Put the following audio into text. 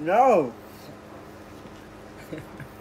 No.